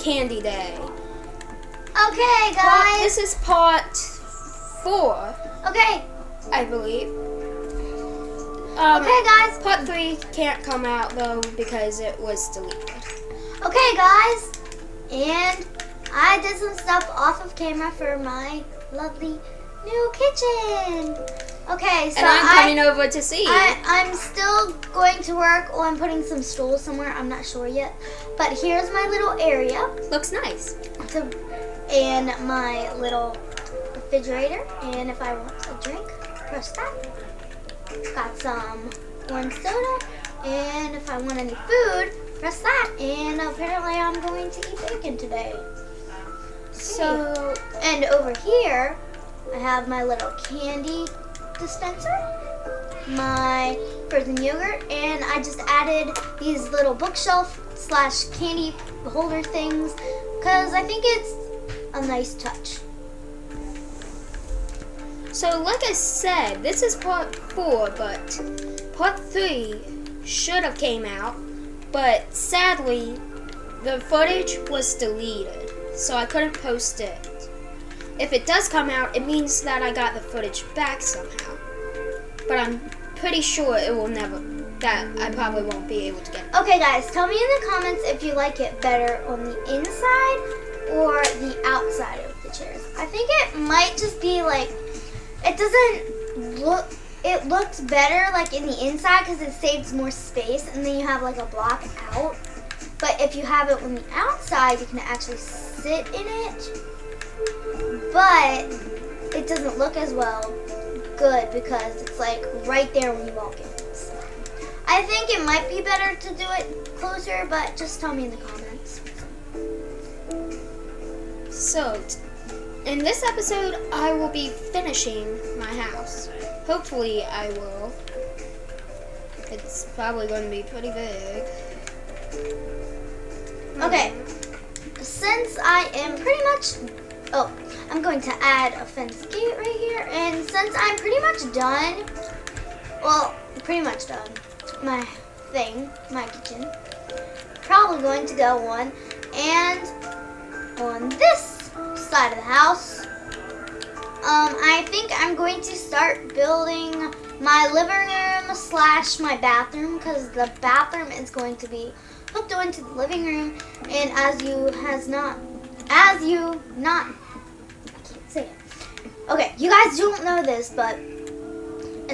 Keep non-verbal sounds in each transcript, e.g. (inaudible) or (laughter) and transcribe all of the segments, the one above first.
Candy Day. Okay, guys. this is part four, Okay, I believe. Um, okay, guys. Part three can't come out though because it was deleted. Okay, guys. And I did some stuff off of camera for my lovely new kitchen. Okay, so and I'm I, coming over to see. I, I'm still going to work on putting some stools somewhere. I'm not sure yet. But here's my little area. Looks nice. to, and my little refrigerator. And if I want a drink, press that. Got some orange soda. And if I want any food, press that. And apparently I'm going to eat bacon today. So And over here, I have my little candy dispenser, my frozen yogurt, and I just added these little bookshelf slash candy holder things because I think it's a nice touch. So, like I said, this is part four, but part three should have came out, but sadly, the footage was deleted, so I couldn't post it. If it does come out, it means that I got the footage back somehow, but I'm pretty sure it will never. That I probably won't be able to get. it. Okay, guys, tell me in the comments if you like it better on the inside or the outside of the chairs. I think it might just be like it doesn't look. It looks better like in the inside because it saves more space, and then you have like a block out. But if you have it on the outside, you can actually sit in it. But it doesn't look as well good because it's like right there when you walk in. So. I think it might be better to do it closer, but just tell me in the comments. So, t- in this episode, I will be finishing my house. Hopefully, I will. It's probably going to be pretty big. Okay, since I am pretty much, oh, I'm going to add a fence gate right here, and since I'm pretty much done, well, pretty much done, my thing, my kitchen, probably going to go one and on this side of the house, um, I think I'm going to start building my living room slash my bathroom because the bathroom is going to be hooked onto the living room and as you has not as you not Okay, you guys don't know this, but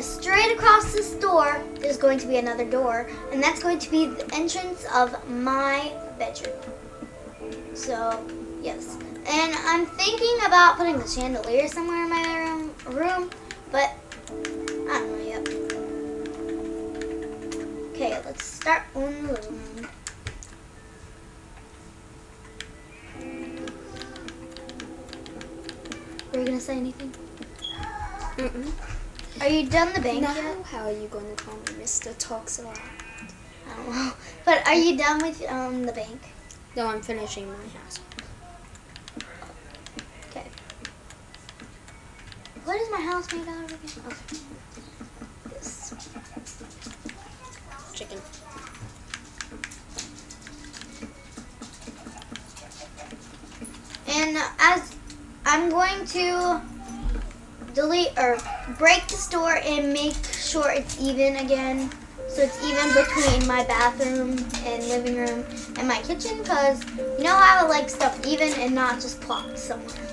straight across this door there's going to be another door and that's going to be the entrance of my bedroom. So yes. And I'm thinking about putting the chandelier somewhere in my room, room but I don't know yet. Okay, let's start on the living room. Were you gonna say anything? Mm-mm. Are you done the bank Now, yet? how are you going to call me Mr. Talks a lot? I don't know. (laughs) But are you done with um the bank? No, I'm finishing my house. Okay. What is my house made out of again? Okay. This. Chicken. And as I'm going to delete or break the store and make sure it's even again. So it's even between my bathroom and living room and my kitchen because you know how I like stuff even and not just plopped somewhere.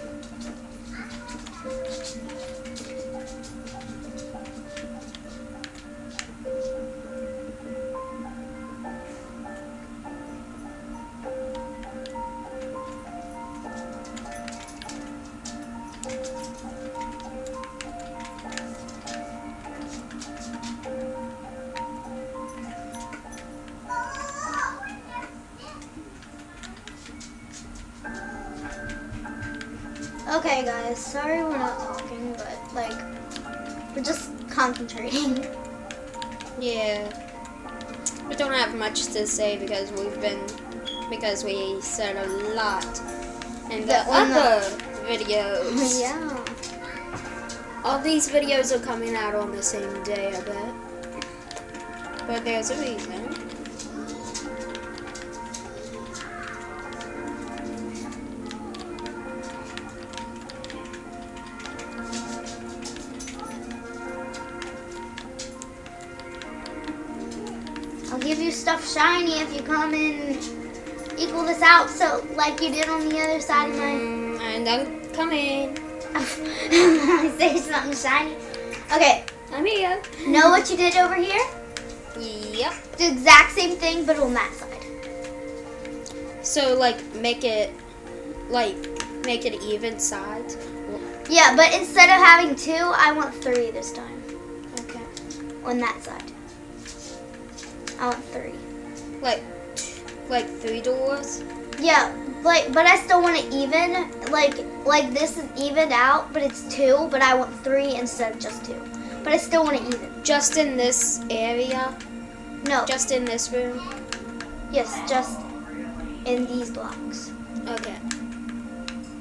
Okay guys, sorry we're not talking, but like we're just concentrating. (laughs) Yeah. We don't have much to say because we've been because we said a lot in the the- other videos. (laughs) yeah. All these videos are coming out on the same day, I bet. But there's a reason. Come and equal this out, so like you did on the other side of my. Mm, and I'm coming. I (laughs) say something shiny. Okay, I'm here. know what you did over here? Yep. The exact same thing, but on that side. So like make it like make it even sides. Yeah, but instead of having two, I want three this time. Okay. On that side. I want three. Like like three doors. Yeah, like, but I still want it even. Like, like this is evened out, but it's two. But I want three instead of just two. But I still want it even. Just in this area. No, Just in this room. yes, just in these blocks, Okay.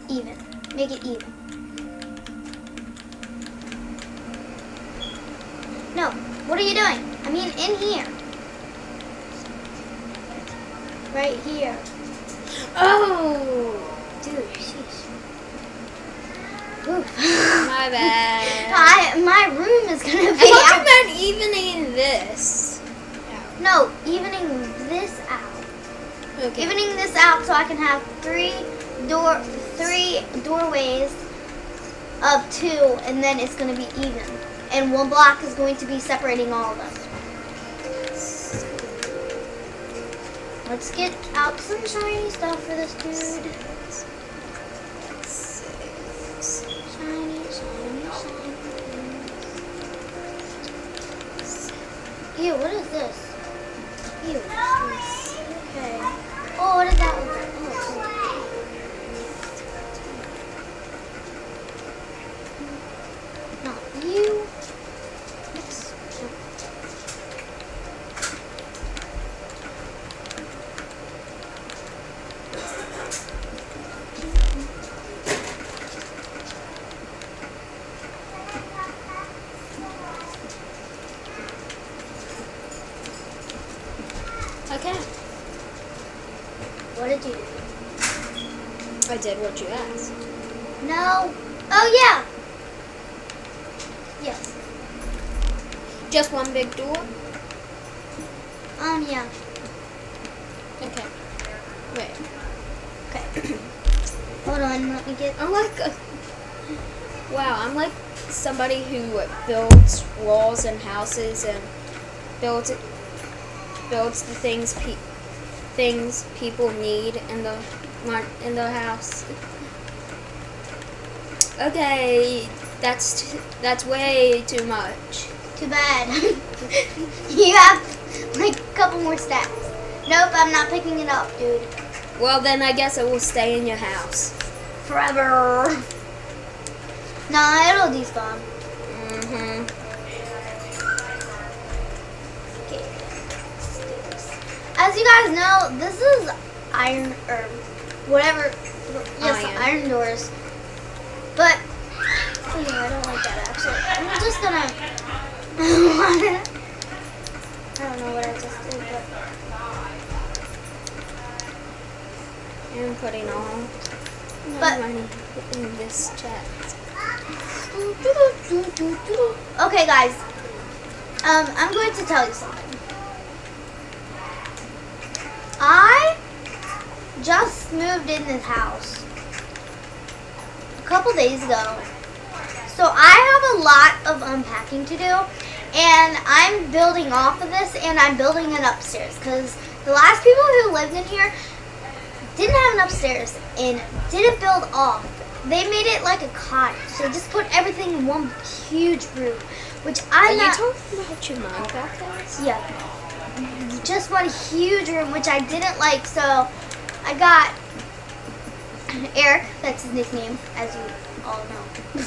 even. Make it even. No, what are you doing? I mean, in here. Right here. Oh Dude, sheesh. Oof. (laughs) my bad. I, my room is gonna be thought out. you meant evening this. No, evening this out. Okay. Evening this out so I can have three door, three doorways of two, and then it's gonna be even. And one block is going to be separating all of them. Let's get out some shiny stuff for this dude. Shiny, shiny, shiny. Ew, what is this? Ew. Okay. Oh, what is that? Did what you asked. No. Oh yeah. Yes. Just one big door. Um yeah. Okay. Wait. Okay. (clears throat) Hold on. Let me get. I'm like a, wow. I'm like somebody who builds walls and houses and builds builds the things pe- things people need in the one in the house. Okay, that's t- that's way too much. Too bad. (laughs) you have like a couple more stacks. Nope, I'm not picking it up, dude. Well, then I guess it will stay in your house. Forever. Nah, it'll despawn. Mm-hmm. Okay. let's do this. As you guys know, this is iron or whatever. Yes, Iron. iron, doors. But oh yeah, I don't like that actually. I'm just gonna. (laughs) I don't know what I just did, but I'm putting all my But- money in this chest. Okay, guys. Um, I'm going to tell you something. I just moved in this house a couple days ago. So I have a lot of unpacking to do. And I'm building off of this and I'm building it upstairs. Because the last people who lived in here didn't have an upstairs and didn't build off. They made it like a cottage. They just put everything in one huge room, which Are I'm you not. talking about your yeah, just one huge room, which I didn't like. So I got Eric. That's his nickname, as you all know, (laughs)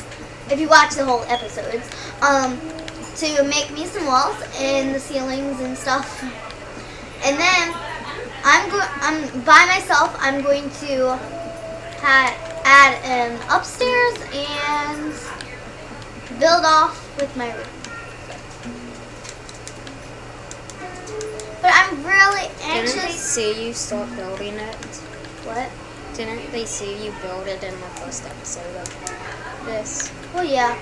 if you watch the whole episodes. Um, to make me some walls and the ceilings and stuff, and then I'm going. I'm by myself. I'm going to add an upstairs and build off with my room. Didn't they see you start building it? What? Didn't they see you build it in the first episode of this? Well, yeah.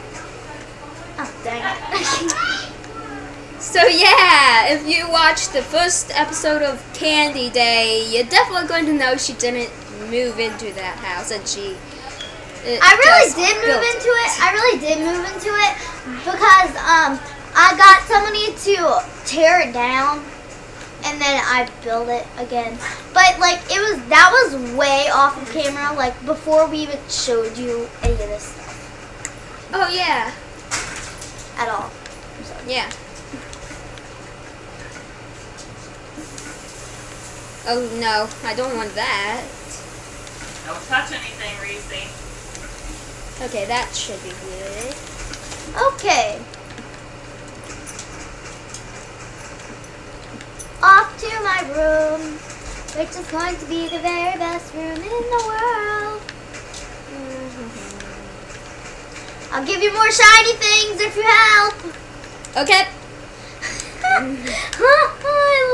Oh, dang it. (laughs) (laughs) So yeah, if you watched the first episode of Candy Day, you're definitely going to know she didn't move into that house, and she. I really did move into it. I really did move into it because um I got somebody to tear it down and then I build it again. But like it was that was way off of camera, like before we even showed you any of this stuff Oh yeah, at all. yeah. Oh no, I don't want that. Don't touch anything, Reese. Okay, that should be good. Okay. Off to my room, which is going to be the very best room in the world. (laughs) I'll give you more shiny things if you help. Okay. (laughs) I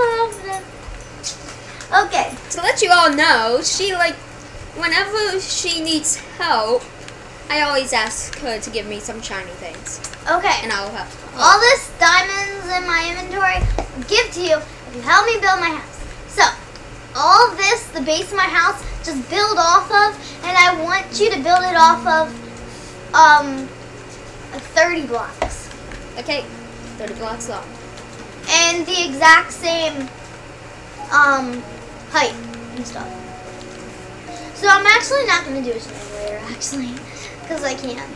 love them. Okay. To let you all know, she like, whenever she needs help, I always ask her to give me some shiny things, Okay. and I'll help. All this diamonds in my inventory, I'll give to you help me build my house. So, all this, the base of my house, just build off of, and I want you to build it off of, um, 30 blocks. Okay, 30 blocks long. And the exact same, um, height and stuff. So I'm actually not going to do it later, (laughs) actually, because I can't.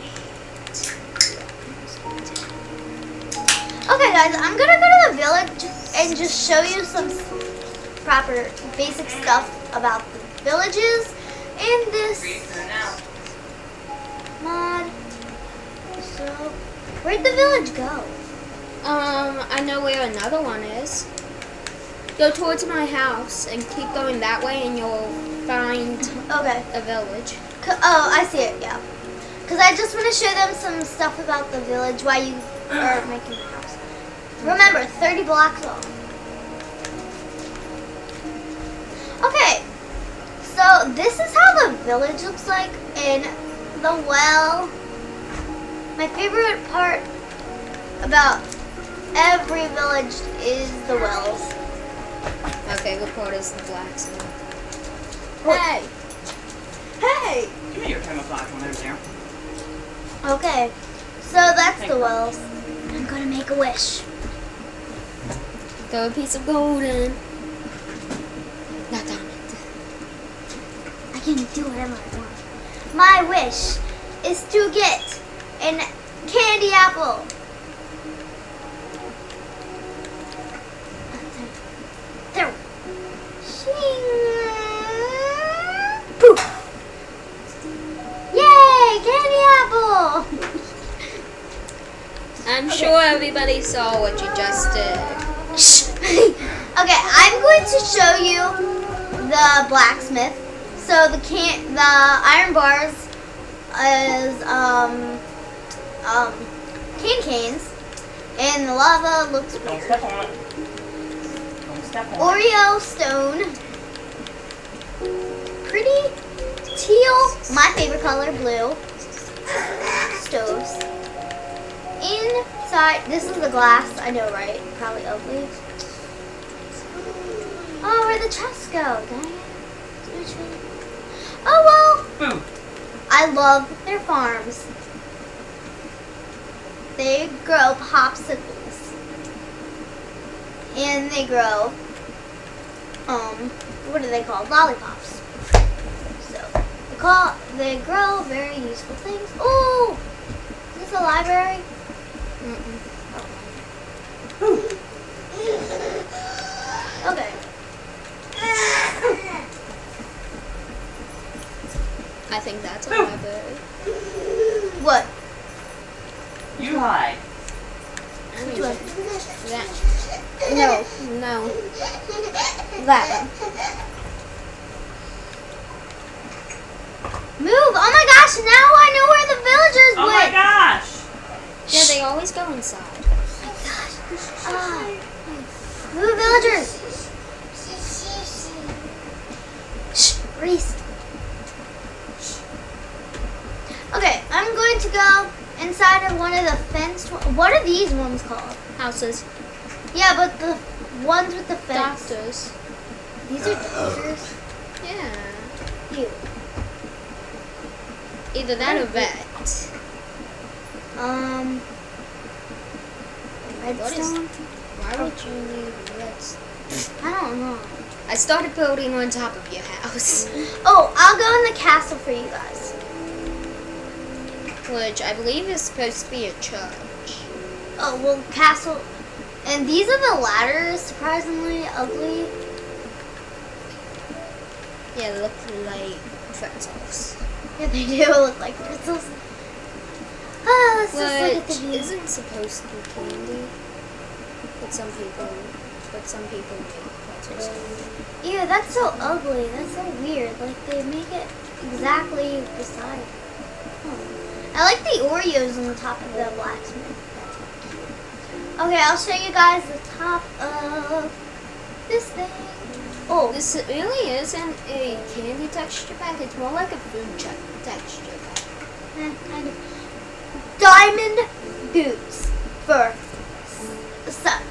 Okay, guys, I'm gonna go to the village and just show you some proper basic stuff about the villages in this Reese in now. mod. So, where'd the village go? Um, I know where another one is. Go towards my house and keep going that way, and you'll find Okay. a village. Oh, I see it. Yeah. Because I just want to show them some stuff about the village why you are making. Remember, 30 blocks long. Okay. So this is how the village looks like in the well. My favorite part about every village is the wells. My favorite part is the blacksmith. Hey! Hey! Give me your camouflage one over there. Okay. So that's the wells. I'm gonna make a wish. Throw a piece of gold in. Not diamond. I can do whatever I want. My wish is to get an candy apple. There. Shing. Poof. Yay, candy apple. I'm sure everybody saw what you just did. (laughs) Okay, I'm going to show you the blacksmith. So the can the iron bars is um um cane canes, and the lava looks Don't weird. step on it. Don't step on. Oreo stone, pretty teal, my favorite color, blue. Stoves. Inside, this is the glass. I know, right? Probably ugly. Oh, where'd the chests go? Dang. Oh well. Boo. I love their farms. They grow popsicles. And they grow, um, what are they called? Lollipops. So, they call, they grow very useful things. Oh! Is this a library? Mm-mm. Okay. Think that's a (laughs) fence. These are doctors. Yeah. You. Either that or vet. Um. What is- Redstone? Why would you need redstone? I don't know. I started building on top of your house, (laughs) Oh, I'll go in the castle for you guys. which I believe is supposed to be a church. Oh, well, castle. And these are the ladders, surprisingly ugly. Yeah, they look like pretzels. Yeah, they do (laughs) look like pretzels. Ah, let's just look at the isn't supposed to be candy. But some people, but some people make pretzels. Ew, that's so ugly. That's so weird. Like, they make it exactly beside. Oh. I like the Oreos on the top of the blacksmith. Okay, I'll show you guys the top of this thing. Oh, This really isn't a candy texture pack. It's more like a food te- texture pack. Diamond boots for seven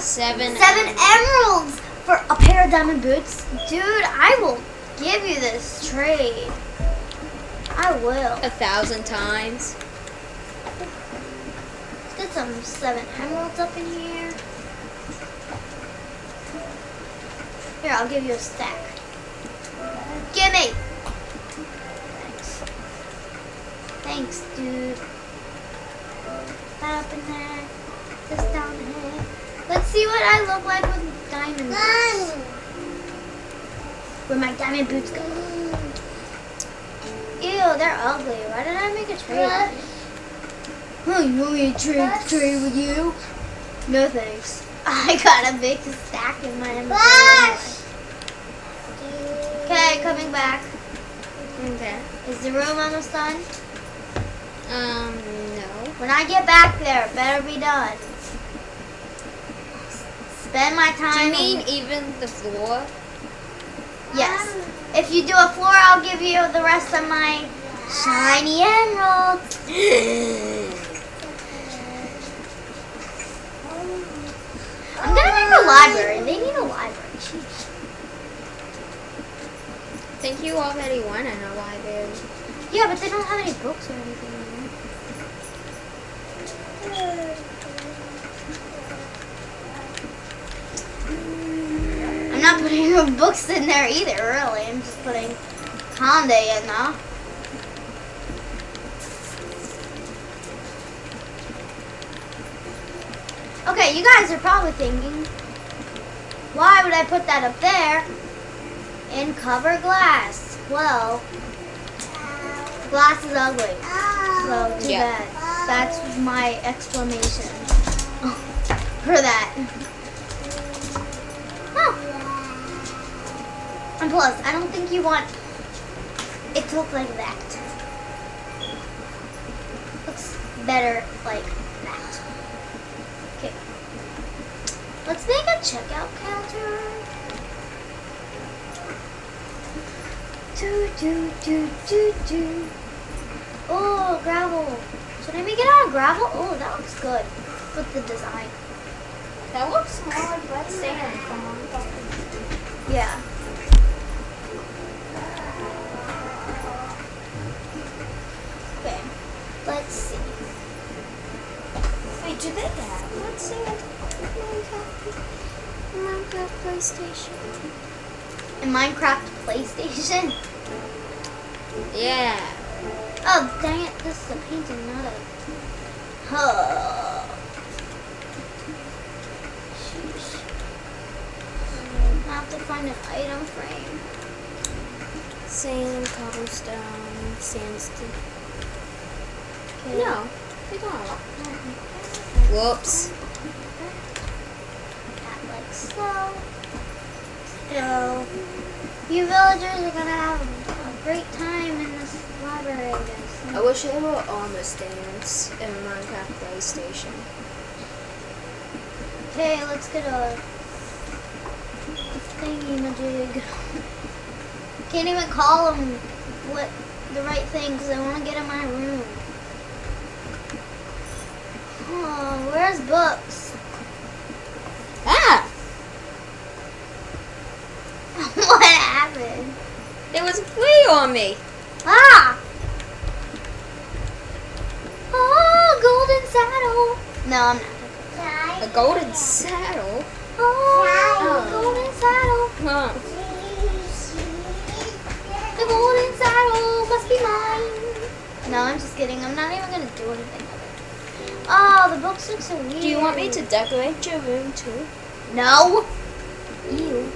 Seven. seven emeralds for a pair of diamond boots. Dude, I will give you this trade. I will. A thousand times. Let's get some seven emeralds up in here. Here, I'll give you a stack. Gimme! Thanks. Thanks, dude. That up in there. This down here. Let's see what I look like with diamond boots. Where my diamond boots go. Ew, they're ugly. Why did I make a trade? Oh, you want me to trade, trade with you? No thanks. (laughs) I got a big stack in my inventory. Okay, coming back. Okay. Is the room almost done? Um, no. When I get back there, it better be done. Spend my time. Do you mean even the floor? Yes. If you do a floor, I'll give you the rest of my shiny emeralds. (gasps) I'm gonna make a library. They need a library. Sheesh. I think you already went in a library. Yeah, but they don't have any books or anything. in there. I'm not putting books in there either, really. I'm just putting Conde in now. Okay, you guys are probably thinking, why would I put that up there in cover glass? Well, glass is ugly. So too Yeah. bad. That's my explanation (laughs) for that. And plus, I don't think you want it to look like that. Looks better like that. Okay. Let's make a checkout counter. Do do do do do. Oh, gravel. Should I make it out of gravel? Oh, that looks good with the design. That looks more like sand Yeah. Let's see. Wait, do they have wet sand? Minecraft, Minecraft PlayStation. And Minecraft PlayStation. Yeah. Oh, dang it. This is a painting, not a... Huh. Sheesh. I have to find an item frame. Sand, cobblestone, sandstone. No, they don't. Whoops. Like so. So, you villagers are gonna have a great time in this library, I guess. I wish there were armor stands in Minecraft PlayStation. Okay, let's get a thingy majig. Can't even call them what the right thing because I want to get in my room. Oh, where's books? Ah! (laughs) what happened? There was a flea on me. Ah! Oh, golden saddle. No, I'm not. A golden saddle? Oh, golden saddle. Huh. The golden saddle must be mine. No, I'm just kidding. I'm not even gonna do anything it. Oh, the books look so weird. Do you want me to decorate your room too? No. Ew.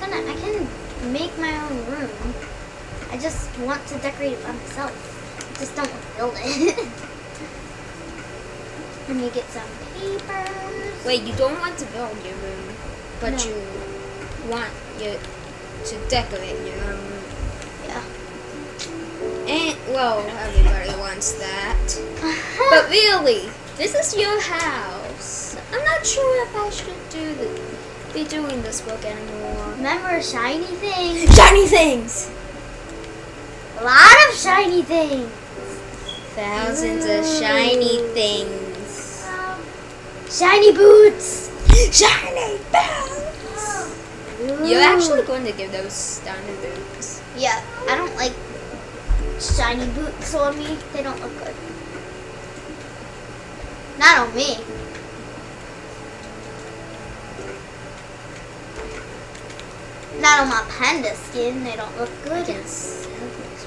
I'm gonna, I can make my own room. I just want to decorate it by myself. I just don't want to build it. (laughs) Let me get some papers. Wait, you don't want to build your room, but No. you want your to decorate your own room. And well, everybody wants that. Uh-huh. But really, this is your house. I'm not sure if I should do the, be doing this book anymore. Remember shiny things? Shiny things. A lot of shiny things. Thousands of shiny things. Shiny boots. Shiny boots. You're actually going to give those shiny boots. Yeah, I don't like shiny boots on me. They don't look good. Not on me. Not on my panda skin. They don't look good. can sell those boots.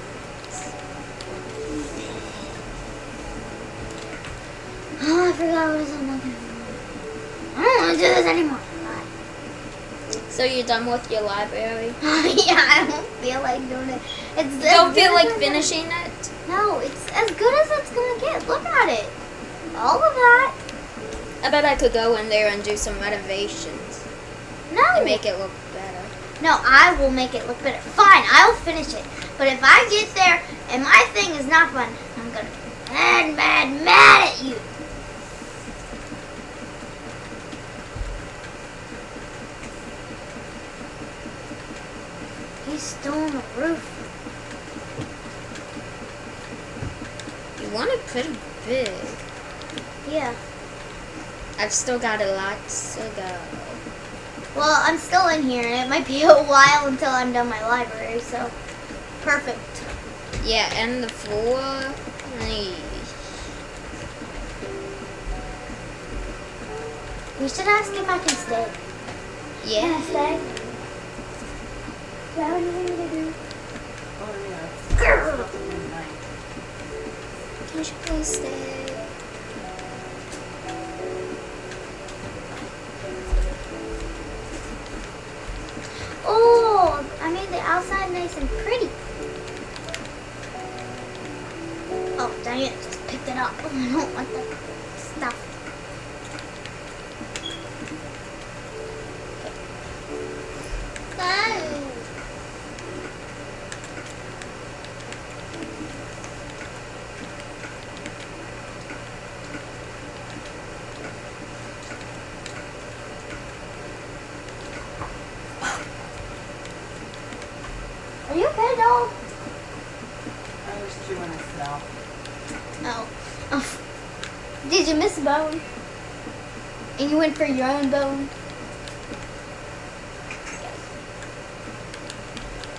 Oh, I forgot what was looking for. I don't want to do this anymore. So you're done with your library? (laughs) yeah, I don't feel like doing it. It's don't feel like finishing it? No, it's as good as it's gonna get. Look at it. All of that. I bet I could go in there and do some renovations No. and make it look better. No, I will make it look better. Fine, I will finish it. But if I get there and my thing is not fun, I'm gonna be mad, mad, mad at you. Still on the roof. You want it pretty big. Yeah. I've still got a lot to go. Well, I'm still in here, and it might be (laughs) a while until I'm done my library, so perfect. Yeah, and the floor. We should ask if I can stay. Can I Yeah. stay? Oh? Oh, I made the outside nice and pretty. Oh, dang just picked it up. (laughs) I don't want the stuff. No. Are you okay, dog? I was chewing itself. Oh. oh. Did you miss a bone? And you went for your own bone?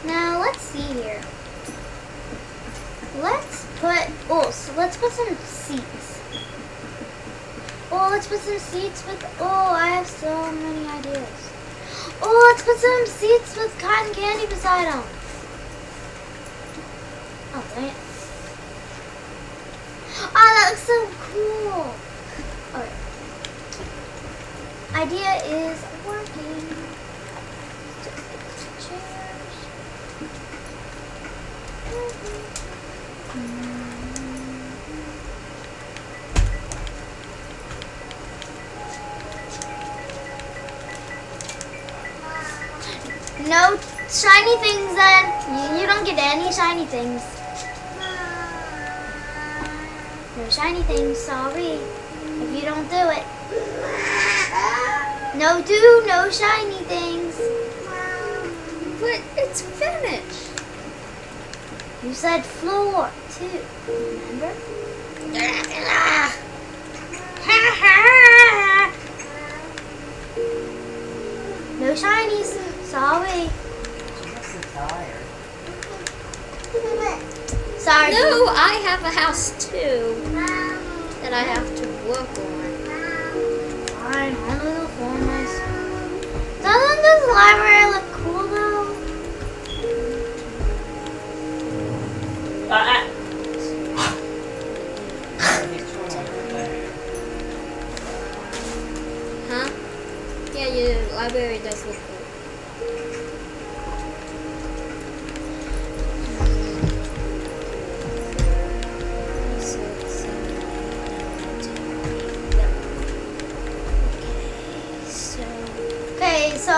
Now, let's see here. Let's put, oh, so let's put some seats. Oh, let's put some seats with, oh, I have so many ideas. Oh, let's put some seats with cotton candy beside them. Oh, dang it. Oh, that looks so cool. Okay. Idea is working. No shiny things then. You don't get any shiny things. No shiny things, sorry. If you don't do it. No do, no shiny things. But it's finished. You said floor too, remember? (laughs) no shinies. Sorry. She looks so. Sorry. No, I have a house too that I have to work on. This library look cool though? Uh, uh. He's chewing on her leg. Huh? Yeah, your library does look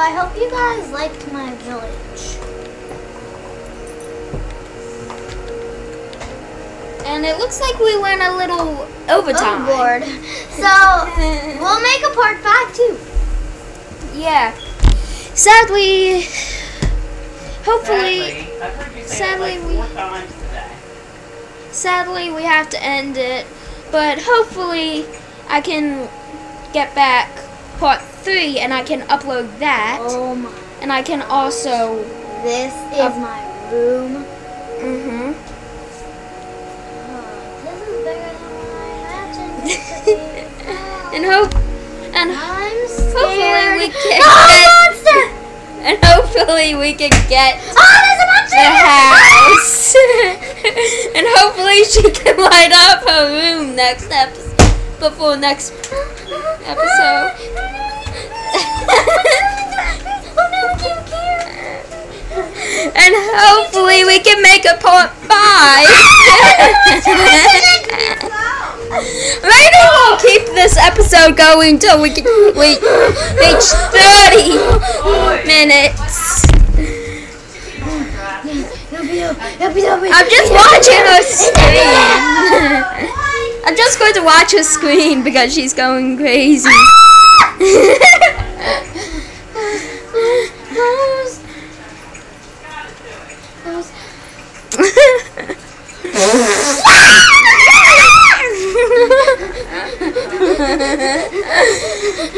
I hope you guys liked my village. and it looks like we went a little overtime. Overboard. (laughs) So we'll make a part five too. Yeah. Sadly, hopefully, Sadly, I've heard you say sadly it we- like four times today. sadly we have to end it. But hopefully, I can get back part three, and I can upload that, Oh my! and I can also. This is my room. Oh, this is bigger than what I imagined. it to be. (laughs) And hope, and I'm hopefully we (laughs) can oh, get, monster! (laughs) and hopefully we can get Oh, there's a monster! the ah! house. and hopefully she can light up her room next episode before next episode. oh no, I can't care. and hopefully we can make a part five. (laughs) Maybe we'll keep this episode going till we can we reach thirty minutes. I'm just watching her (laughs) screen. (laughs) I'm just going to watch her screen because she's going crazy.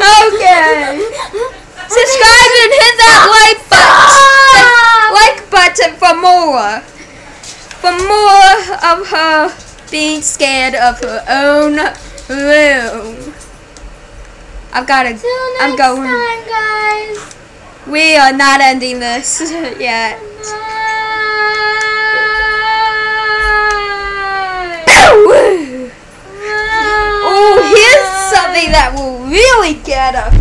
okay. Subscribe and hit that like button. Like button for more. For more of her being scared of her own room. I've got to. I'm going. time, guys. We are not ending this (laughs) yet. (coughs) Oh, here's something that will really get her.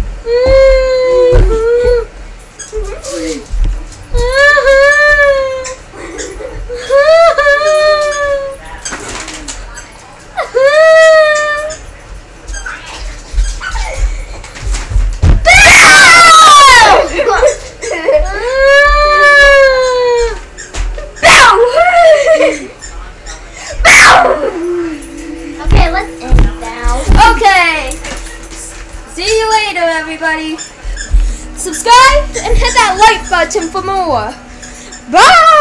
Subscribe and hit that like button for more. Bye.